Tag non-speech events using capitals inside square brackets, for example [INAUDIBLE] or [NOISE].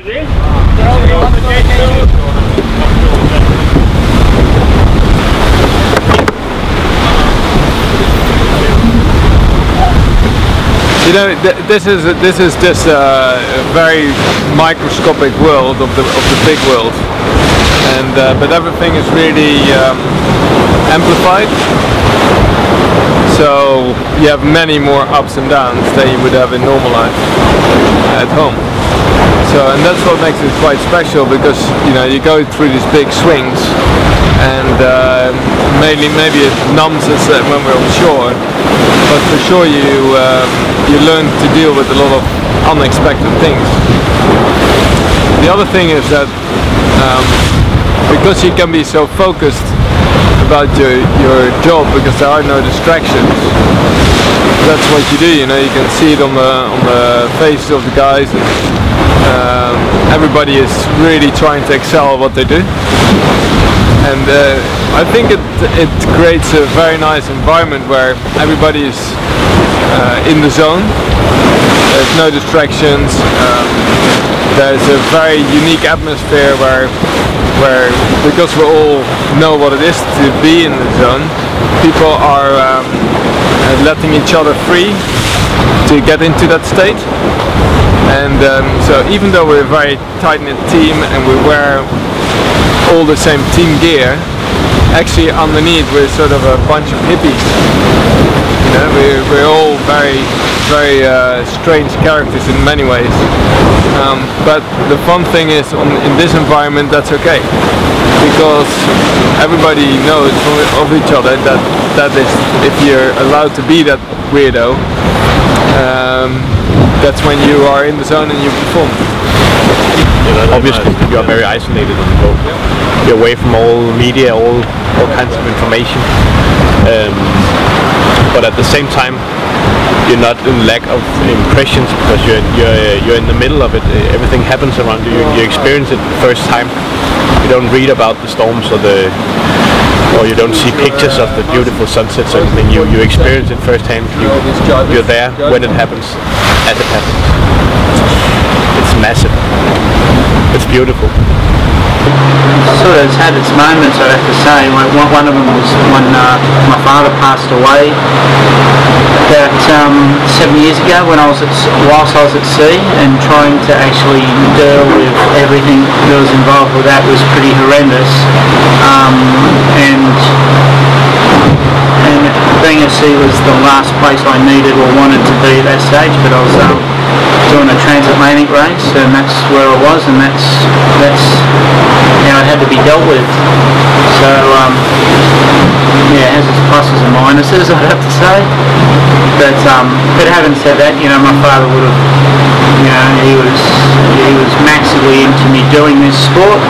You know, th this is this is just a very microscopic world of the of the big world, and uh, but everything is really um, amplified. So you have many more ups and downs than you would have in normal life at home. So and that's what makes it quite special because you know you go through these big swings, and uh, mainly maybe it numbs us when we're on shore, but for sure you um, you learn to deal with a lot of unexpected things. The other thing is that um, because you can be so focused about your, your job because there are no distractions that's what you do you know you can see it on the on the faces of the guys. And um, everybody is really trying to excel at what they do. And uh, I think it, it creates a very nice environment where everybody is uh, in the zone. There's no distractions. Um, there's a very unique atmosphere where where because we all know what it is to be in the zone people are um, letting each other free to get into that state. And um, so even though we're a very tight-knit team and we wear all the same team gear actually underneath we're sort of a bunch of hippies. You know we're, we're all very very uh, strange characters in many ways. Um, but the fun thing is, on, in this environment, that's okay, because everybody knows of each other that that is, if you're allowed to be that weirdo, um, that's when you are in the zone and you perform. Obviously, you are very isolated on the boat. You're away from all media, all all kinds of information. Um, but at the same time, you're not in lack of impressions because you're you're you're in the middle of it. Everything happens around you. You experience it the first time. You don't read about the storms or the or you don't see pictures of the beautiful sunsets or anything. You you experience it firsthand. You, you're there when it happens, as it happens. It's massive. It's beautiful. Sort of had its moments, I have to say. One, one of them was when uh, my father passed away about um, seven years ago when I was at, whilst I was at sea and trying to actually deal with everything that was involved with that was pretty horrendous. Um, and and being at sea was the last place I needed or wanted to be at that stage, but I was um, doing a transatlantic race and that's where I was and that's that's how it had to be dealt with. So um, yeah, it has its pluses and minuses [LAUGHS] I'd have to say. But um, but having said that, you know, my father would have you know, he was he was massively into me doing this sport.